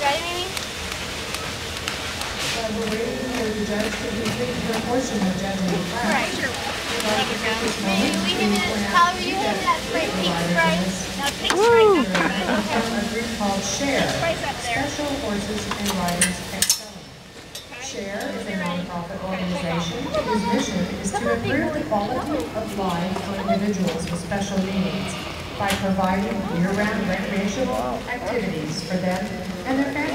Ready, Mimi? We're. Right. we you hit that spray, pink providers spray. in this No, pink spray. a group called SHARE. Special Horses and Riders. SHARE is a nonprofit organization whose mission is to improve the quality of life for individuals with special needs providing year-round recreational activities for them and their families.